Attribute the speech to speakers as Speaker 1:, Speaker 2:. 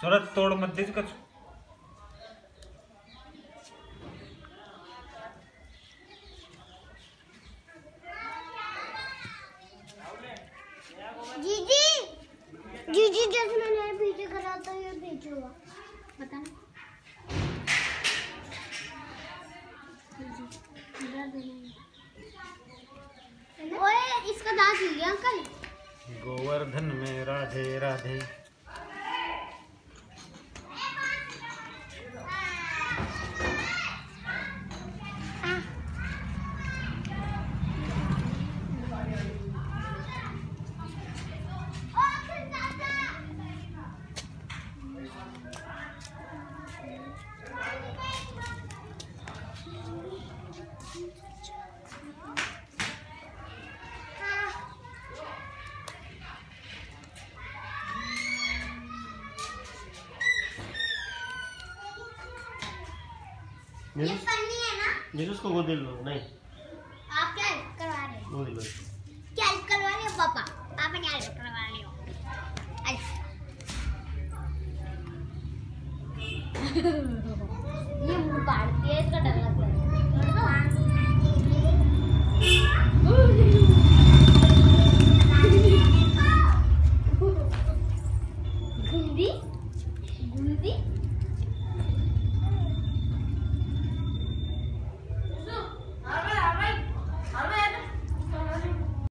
Speaker 1: सूरत तोड़ मत दे कछु
Speaker 2: जीजी जीजी जैसे मैंने पीछे करा था ये पीछे हुआ। पता ना ओए इसका दांत हिल गया अंकल।
Speaker 1: गोवर्धन में राधे राधे।
Speaker 2: ये है ना?
Speaker 3: जीसस को गोद लो नहीं।
Speaker 2: आप क्या हेल्प करवा रहे हो?
Speaker 3: गोद लो
Speaker 2: क्या हेल्प करवा रहे हो पापा? पापा क्या हेल्प करवा रहे हो? ये मुँह पाड़ती है इसका डर लगता है गुंदी गुंदी